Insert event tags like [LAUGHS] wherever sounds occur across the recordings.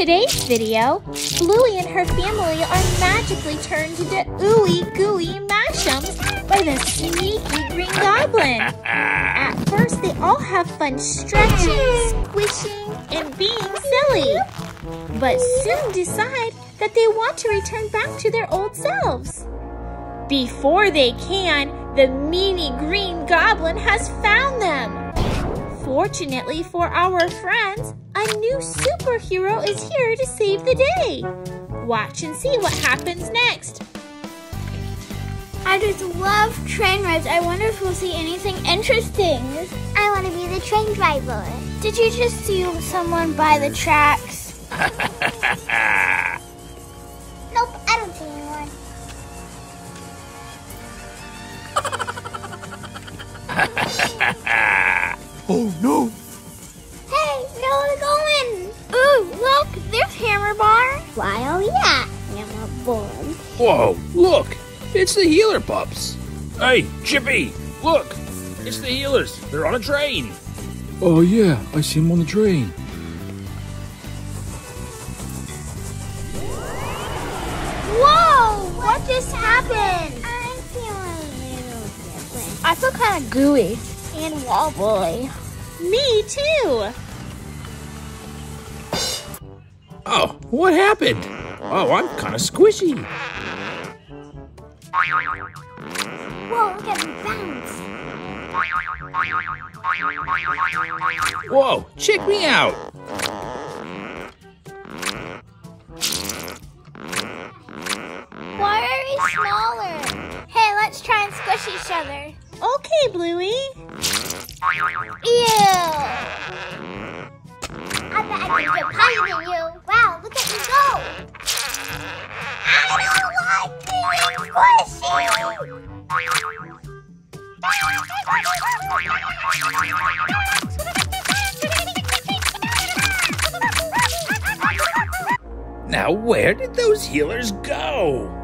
today's video, Bluey and her family are magically turned into ooey gooey mashems by the sneaky Green Goblin. [LAUGHS] At first, they all have fun stretching, squishing, and being silly, but soon decide that they want to return back to their old selves. Before they can, the meanie Green Goblin has found them. Fortunately for our friends, a new superhero is here to save the day. Watch and see what happens next. I just love train rides. I wonder if we'll see anything interesting. I want to be the train driver. Did you just see someone by the tracks? [LAUGHS] Bar. Why, oh yeah, Hammer Born. Whoa, look! It's the Heeler pups! Hey, Chippy! Look! It's the Heelers! They're on a train! Oh yeah, I see them on the train. Whoa, what just happened? I feel a little different. I feel kind of gooey and wobbly. Me too. Oh, what happened? Oh, I'm kind of squishy. Whoa, look at me bounce. Whoa, check me out! Why are we smaller? Hey, let's try and squish each other. Okay, Bluey. Ew. Healers go?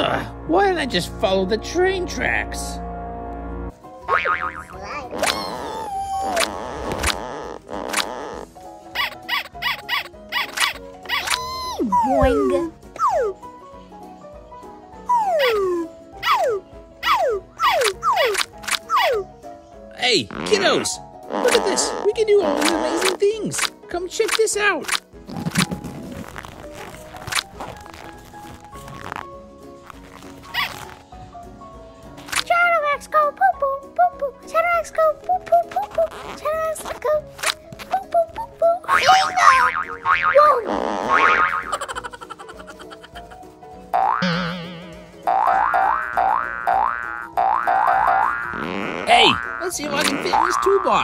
Ugh, why don't I just follow the train tracks? Boing. Hey, kiddos! Look at this! We can do all these amazing things! Come check this out!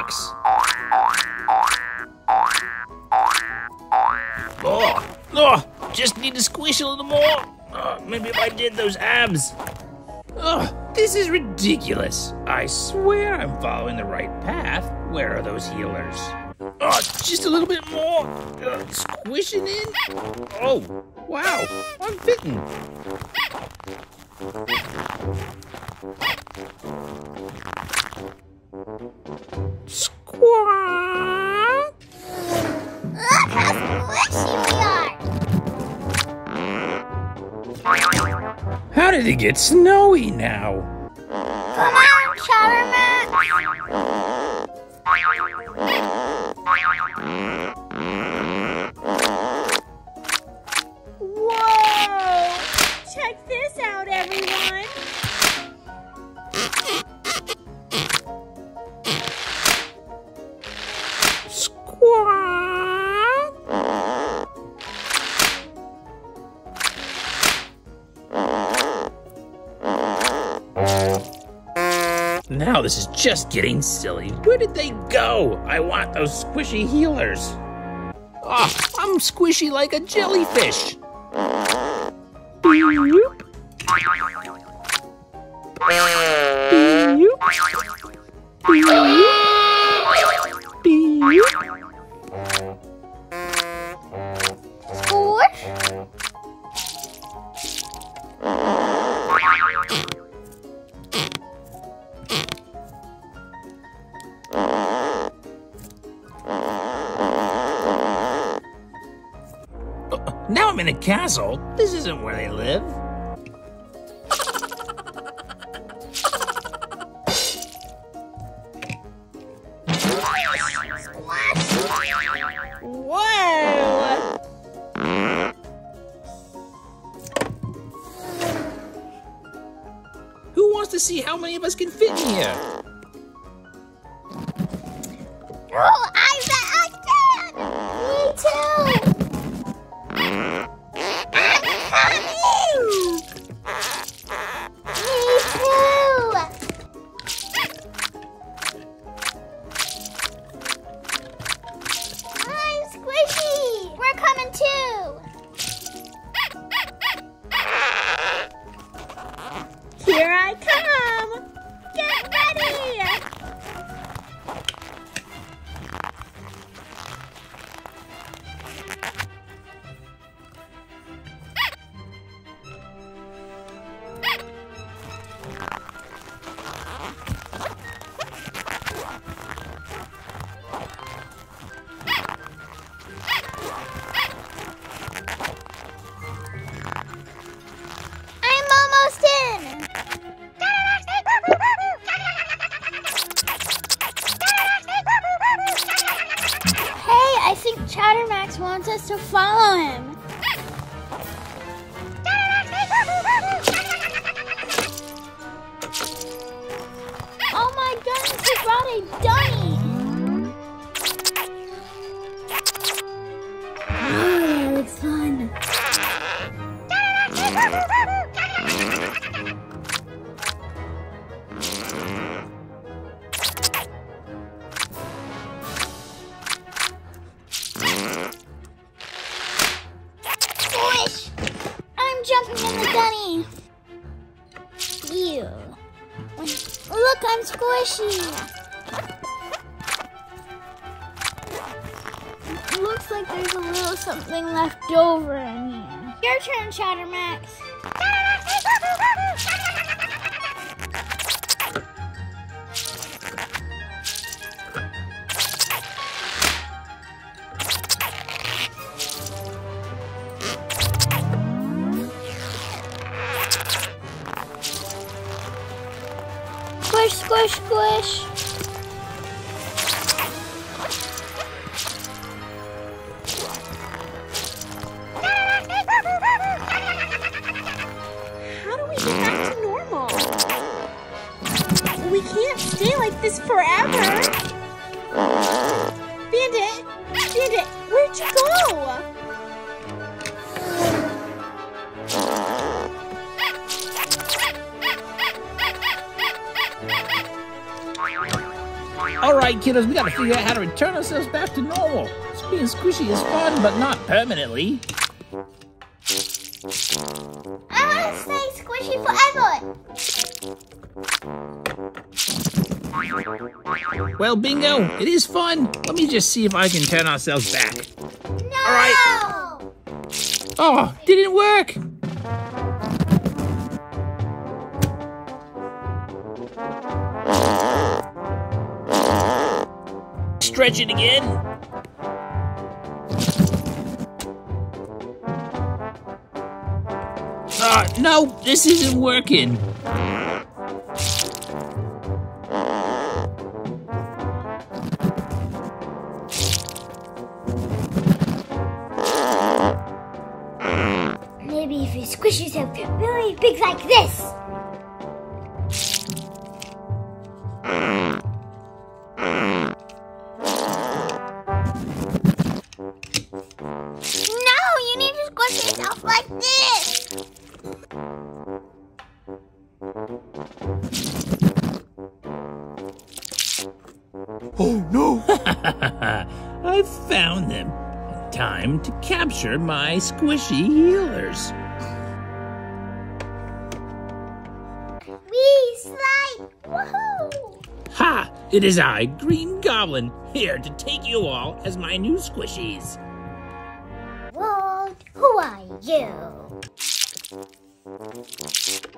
Toolbox. Oh, oh, just need to squish a little more. Oh, maybe if I did those abs. Oh, this is ridiculous. I swear I'm following the right path. Where are those Heelers? Oh, just a little bit more. Uh, squishing in. Oh, wow, I'm fitting. How squishy we are. How did it get snowy now? Now this is just getting silly. Where did they go? I want those squishy Heelers. Oh, I'm squishy like a jellyfish. I'm in a castle. This isn't where they live. Who wants to see how many of us can fit in here? Goodness, he brought a dummy! Oh, that looks fun. Squish! I'm jumping in the dunny. Ew. Look, I'm squishy. Looks like there's a little something left over in here. Your turn, Chattermax. Squish, squish, squish. This forever! Bandit! Bandit, where'd you go? All right, kiddos, we gotta figure out how to return ourselves back to normal. Being squishy is fun, but not permanently. I want to stay squishy forever. Well, bingo, it is fun. Let me just see if I can turn ourselves back. No! All right. Oh, didn't work. Stretch it again. Ah, no, this isn't working. If you squish yourself really big like this. Capture my squishy Heelers. We slide. Woohoo! Ha! It is I, Green Goblin, here to take you all as my new squishies. World, who are you?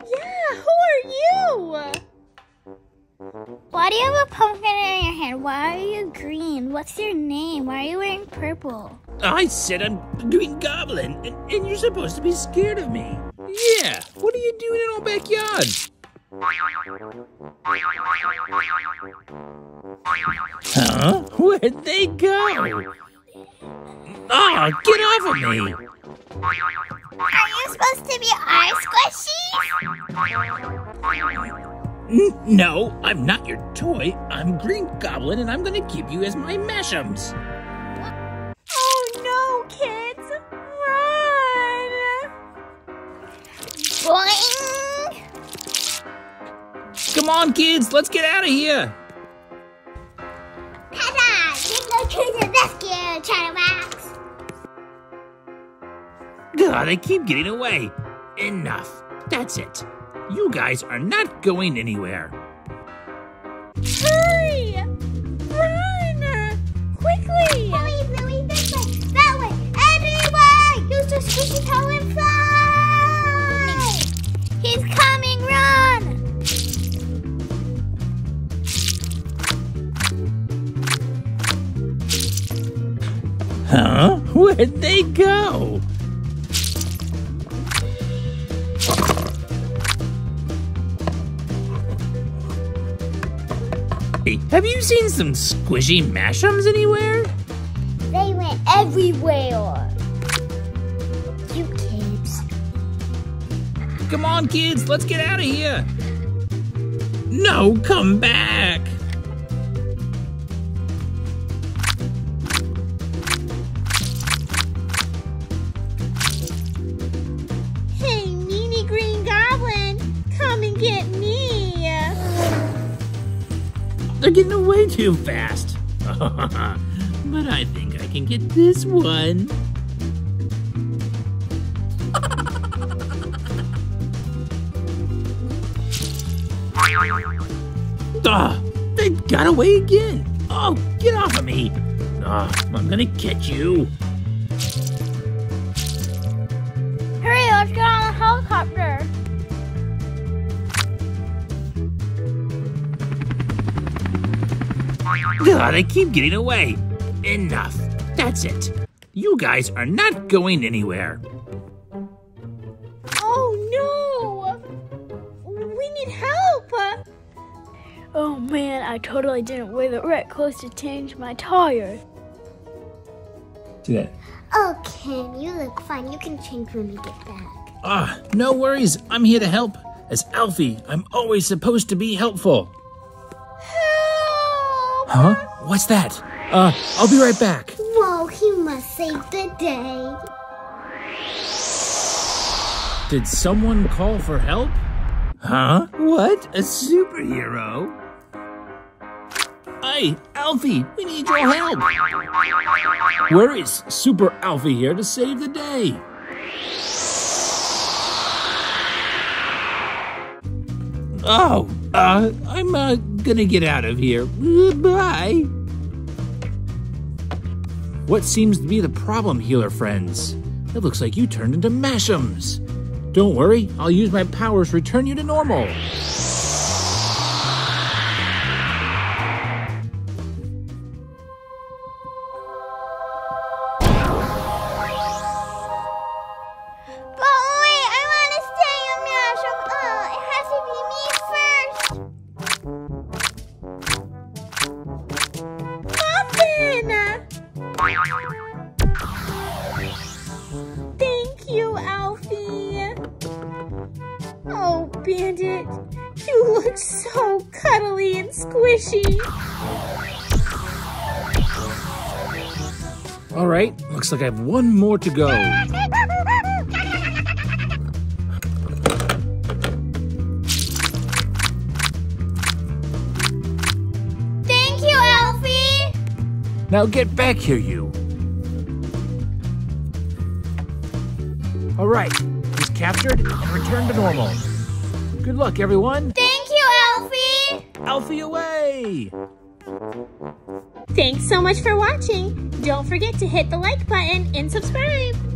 Yeah, who are you? Why do you have a pumpkin in your hand? Why are you green? What's your name? Why are you wearing purple? I said I'm Green Goblin, and, and you're supposed to be scared of me. Yeah, what are you doing in our backyard? Huh? Where'd they go? Oh, get off of me! Are you supposed to be our squishies? No, I'm not your toy. I'm Green Goblin, and I'm gonna keep you as my mashems. Come on, kids, let's get out of here. Rescue, Chattermax. They keep getting away. Enough. That's it. You guys are not going anywhere. Some squishy mashems anywhere? They went everywhere. You kids. Come on, kids, let's get out of here. No, come back. They're getting away too fast. [LAUGHS] but I think I can get this one. [LAUGHS] Ah, they got away again. Oh, get off of me. Ah, I'm gonna catch you. Hurry, let's get on the helicopter. Ah, they keep getting away. Enough. That's it. You guys are not going anywhere. Oh no! We need help! Oh man, I totally didn't wear the right clothes to change my tire. See that? Oh, Ken, you look fine. You can change when we get back. Ah, no worries. I'm here to help. As Alfie, I'm always supposed to be helpful. Help! Huh? What's that? Uh, I'll be right back. Whoa, he must save the day. Did someone call for help? Huh? What? A superhero? Hey, Alfie, we need your help. Where is Super Alfie here to save the day? Oh, uh, I'm uh, gonna get out of here. Bye. What seems to be the problem, Heeler friends? It looks like you turned into Mashems. Don't worry, I'll use my powers to return you to normal. Looks like I have one more to go. Thank you, Alfie! Now get back here, you. All right, he's captured and returned to normal. Good luck, everyone. Thank you, Alfie. Alfie away! Thanks so much for watching. Don't forget to hit the like button and subscribe.